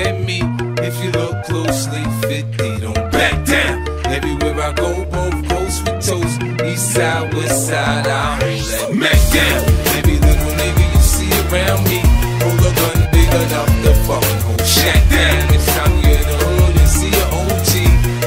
at me, if you look closely, 50 don't back down. Everywhere I go, both coast with toast. East side, west side, I don't let Mac down. Every little nigga you see around me, hold a gun big enough to fucking hold Shaq down. It's time you in the hood and see your OG.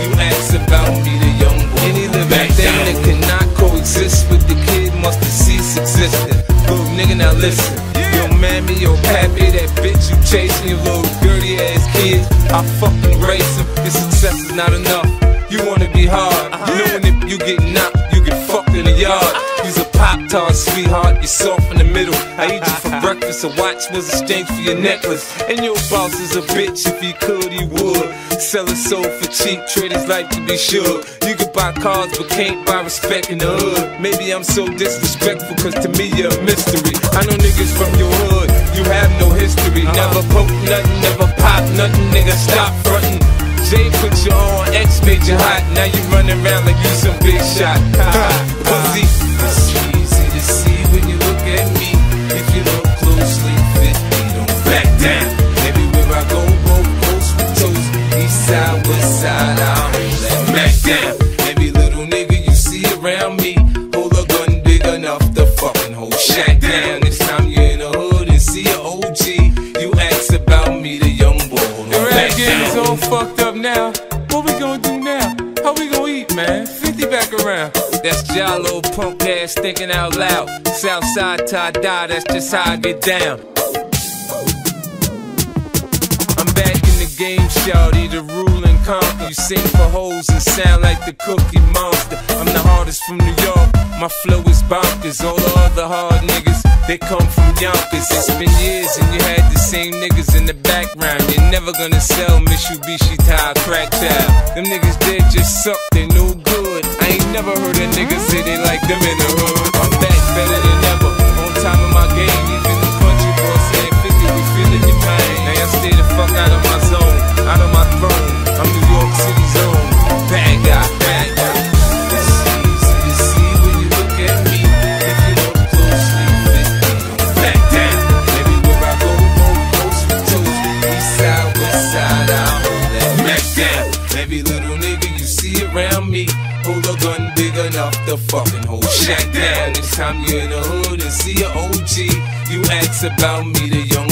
You ask about me, the young boy. Any living thing that cannot coexist with the kid must have ceased existing. Little nigga, now listen. Yo, mammy, yo, pappy, that bitch you chasing, your little dirty ass kids. I fucking race them. Your success is not enough. You wanna be hard, uh-huh. knowing if you get knocked, you get fucked in the yard. Uh-huh. You's a pop tart, sweetheart, you're soft in the middle. I eat you for breakfast, a watch was a exchange for your necklace. And your boss is a bitch, if he could, he would. Sell his soul for cheap, trade his life to be sure. You could buy cars, but can't buy respect in the hood. Maybe I'm so disrespectful, cause to me you're a mystery. I know niggas from your hood, you have no history. Never poke nothing, never pop nothing, nigga, stop frontin'. Jay put you on, X made you hot. Now you running around like you some big shot. Side, west side, I don't Mac down. Every little nigga you see around me, hold a gun big enough to fucking hold Shaq down. It's time you in the hood and see your OG. You ask about me, the young boy. Don't back It's down. all fucked up now. What we gonna do now? How we gonna eat, man? 50 back around. That's Ja Rule punk ass thinking out loud. Southside tie dye, that's just how I get down. Game, shawty, the rule and conquer. You sing for hoes and sound like the Cookie Monster. I'm the hardest from New York, my flow is bonkers. All the other hard niggas, they come from Yonkers. It's been years and you had the same niggas in the background. You're never gonna sell Mitsubishi Tie Crack Child. Them niggas did just suck, they no good. I ain't never heard a nigga say they like them in the hood. I'm back better than ever, on top of my game. Every little nigga you see around me, hold a gun big enough to fucking hold Shaq down. It's time you in the hood and see your OG. You ask about me, the young